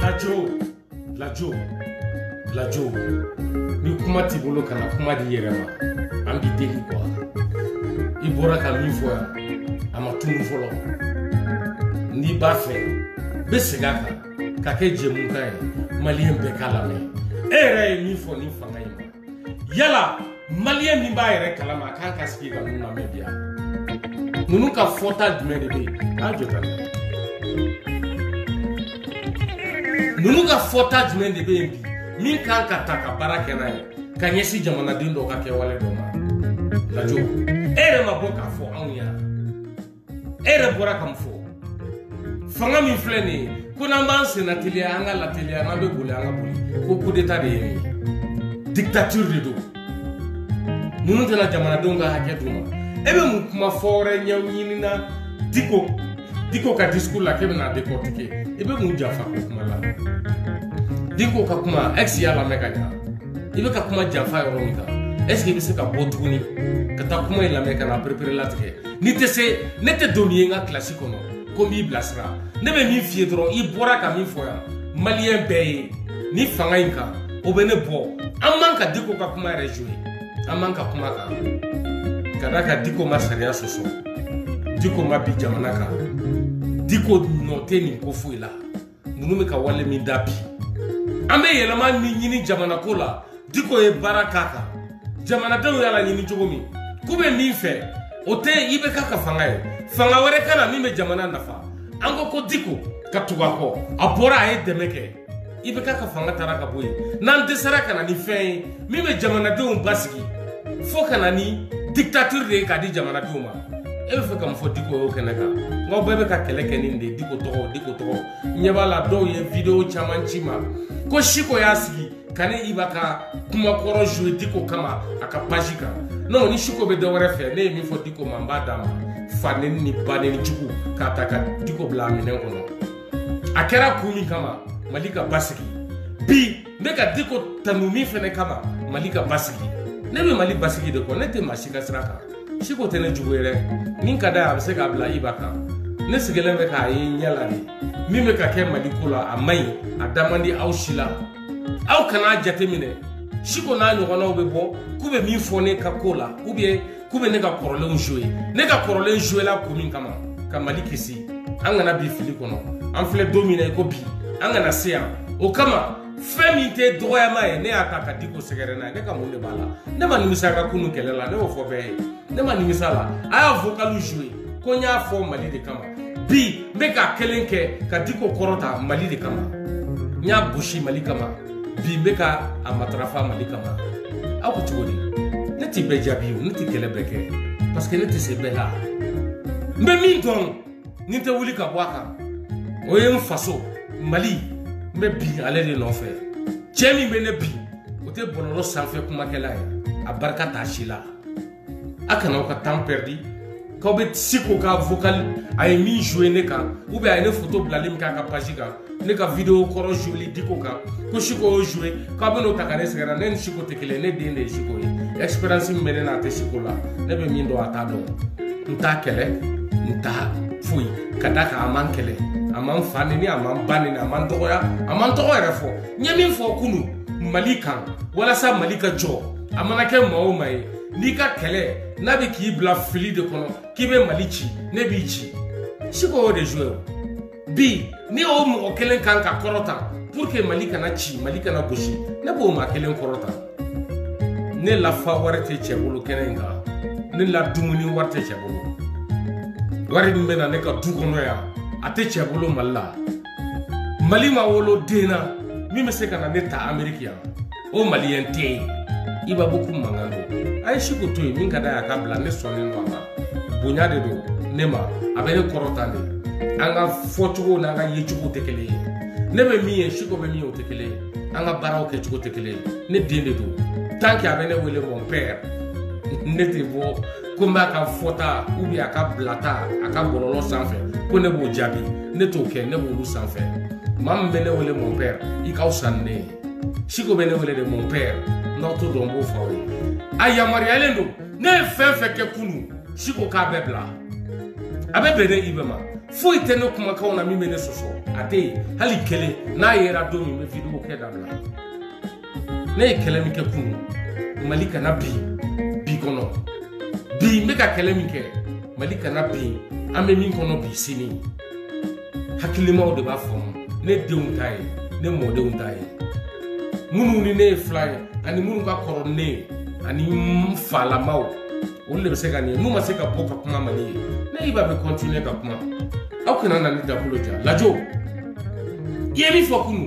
lajo lajo lajo ni kuma t'i bolo kana kuma di yɛrɛ ma an b'i deli kuwa i bɔra ka min fɔ yan a ma tunu fɔlɔ n'i b'a fɛ bɛ segin a kan ka kɛ jɛmukan ye maliyɛn bɛɛ k'a lamɛn e yɛrɛ ye min fɔ ni fanga ye yala maliyɛn min b'a yɛrɛ kalama a k'a ka sigi ka ninnu lamɛn bi yan ninnu ka fɔta jumɛn de bɛ yen n'a jɔ ka ninnu ka fɔta jumɛn de bɛ yen bi min kan ka ta ka baara kɛ n'a ye ka ɲɛsin jamanaden dɔw ka kɛwale dɔ ma lajo e yɛrɛ ma bɔ k'a fɔ anw ɲɛna e yɛrɛ bɔra ka mun fɔ fanga min filɛ nin ye ko n'an b'an senna teliya an ka lateliya n'an bɛ boli an ka boli ko kudeta de ye nin ye dictature de don ninnu tɛna jamanadenw ka hakɛ d'u ma e bɛ mun kuma fɔ wɛrɛ ɲɛ ɲinina diko diko ka discours la k'e bɛna a décortiquer i bɛ mun janfa ko kuma la diko ka kuma ex y'a lamɛn ka ɲa i bɛ ka kuma janfa yɔrɔ min kan est ce que i bɛ se ka bɔ tuguni ka taa kuma in lamɛn ka na perepere latigɛ n'i tɛ se ne tɛ don n'i ye n ka kilasi kɔnɔ ko n b'i bilasira ne bɛ min f'i ye dɔrɔn i bɔra ka min fɔ yan maliyɛn bɛɛ ye ni fanga in kan o bɛ ne bɔ an man ka diko ka kuma yɛrɛ joli an man ka kuma kan ka d'a ka diko ma sariya sɔsɔ diko ma bi jamana kan diko nɔ tɛ nin ko foyi la ninnu bɛ ka wale min da bi an bɛ yɛlɛma min ɲini jamanako la diko ye baara k'a kan jamanadenw y'a laɲini cogo min k'u bɛ min fɛ o tɛ i bɛ ka ka fanga ye fanga wɛrɛ ka na min bɛ jamana nafa an ko ko diko ka tugu a kɔ a bɔra a ye dɛmɛ kɛ i bɛ ka ka fanga taara ka bɔ yen n'an dɛsɛra ka na ni fɛn ye min bɛ jamanadenw basigi fo ka na ni dictature de ye k'a di jamanadenw ma e bɛ fɛ ka mun fɔ diko y'o kɛnɛ kan nkaw bɛɛ bɛ ka kɛlɛ kɛ nin de diko tɔgɔ diko tɔgɔ ɲɛ b'a la dɔw ye videwo caman ci ma ko siko y'a sigi ka ne iba ka kuma kɔrɔ joue diko kama a ka page kan non ni siko bɛ dɔ wɛrɛ fɛ ne ye min fɔ diko ma n b'a d'a ma fa neni ni ba neni jugu k'a ta ka diko bila a minɛn kɔnɔ a kɛra kun min kama mali ka basigi bi n bɛ ka diko tanu min fɛnɛ kama mali ka basigi ne bɛ mali basigi de kɔ ne tɛ maa si ka sira kan siko tɛ ne jugu ye dɛ min ka da a bɛ se k'a bila i ba kan ne sigilen bɛ k'a ye ɲɛ la de min bɛ ka kɛ mali ko la a man ɲi a da man di aw si la aw kana a jateminɛ siko n'a ɲɔgɔnnaw bɛ bɔ k'u bɛ min fɔ ne ka ko la ou bien k'u bɛ ne ka kɔrɔlenw joe ne ka kɔrɔlen joela kun min kama ka mali kisi an kana bi fili kɔnɔ an filɛ don min na i ko bi an kana se yan o kama fɛn min tɛ dɔgɔyama ye ne y'a ta ka di ko sɛgɛrɛ n'a ye ne ka mun de b'a la ne ma nimisa ka kunu kɛlɛ la ne y'o fɔ bɛɛ ye ne ma nimisa la a y'a vokalu joe ko n y'a fɔ mali de kama bi n bɛ ka kelen kɛ ka diko kɔrɔta mali de kama n y'a gosi mali kama bi n bɛ ka a matarafa mali kama aw ko cogo di ne tɛ bɛɛ jaabi o ne tɛ kɛlɛ bɛɛ kɛ parce que ne tɛ se bɛɛ la n bɛ min dɔn ni n tɛ wuli ka bɔ a kan o ye n faso mali n bɛ bi ale de nɔfɛ cɛ min bɛ ne bi o tɛ bɔlɔlɔ sanfɛ kumakɛla ye a barika t'a si la a kana aw ka temps perdu k'aw bɛ se k'o ka vocal a ye min jouer ne kan ou bien a ye ne photo bilali min k'a ka page kan ne ka video kɔrɔ joueli diko kan ko siko y'o jouer k'aw bɛ n'o ta ka ne sɛgɛrɛ ne ni siko tɛ kelen ne den de ye siko ye expérience min bɛ ne na a tɛ siko la ne bɛ min dɔn a t'a dɔn n t'a kɛlɛ n t'a foyi ka da kan a man kɛlɛ a man fa neni a man ba neni a man dɔgɔya a man tɔgɔ yɛrɛ fɔ n ye min fɔ kunu mali kan walasa mali ka jɔ a mana kɛ maa o maa ye n'i ka kɛlɛ n'a bɛ k'i bila fili de kɔnɔ k'i bɛ mali ci ne b'i ci siko o de joué o bi ne y'o mɔgɔ kelen kan ka kɔrɔ ta pour que mali kana ci mali kana gosi ne b'o maa kelen kɔrɔ ta ne lafa wari tɛ cɛ bolo kɛnɛ in kan ne la dumuni wari tɛ cɛ bolo wari min bɛ na ne ka du kɔnɔ yan a tɛ cɛ bolo mali la mali ma wolo den na min bɛ se ka na ne ta ameriki yan o maliyɛn tɛ yen i b'a bɔ ko mankan don a ye si ko to yen min ka d'a ye a ka bila ne sɔnnen don a ma bonya de don ne ma a bɛ ne kɔrɔ tan de an ka fɔcogo n'an ka yecogo tɛ kelen ye ne bɛ min ye siko bɛ min ye o tɛ kelen ye an ka baaraw kɛcogo tɛ kelen ye ne den de don tant que a bɛ ne wele mon père ne tɛ bɔ ko n b'a ka fɔta ubiyɛn a ka bilata a ka bɔlɔlɔ sanfɛ ko ne b'o jaabi ne t'o kɛ ne b'olu sanfɛ maa min bɛ ne wele mon père i ka fisa ni ne ye siko bɛ ne wele de mon père n'aw t'o dɔn n b'o fɔ aw ye a yamaruyalen don ne ye fɛn fɛn kɛ kunu siko k'a bɛɛ bila a bɛ bɛn ne i bɛ ma foyi tɛ ne kumakanw na min bɛ ne sɔsɔ a tɛ yen hali kelen n'a yera don min n bɛ video kɛ dabila ne ye kɛlɛ min kɛ kunu mali kana bi bi kɔnɔ bi n bɛ ka kɛlɛ min kɛ mali kana bi an bɛ min kɔnɔ bi sini hakilimaw de b'a faamu ne denw ta ye ne mɔdenw ta ye minnu ni ne ye fila ye ani minnu ka kɔrɔ ni ne ye ani n falamaw olu de bɛ se ka nin ye n'u ma se ka bɔ ka kuma mali ye ne y'i ba bɛ kɔntiniye ka kuma aw kana na ni dakolo ja lajo i ye min fɔ kunu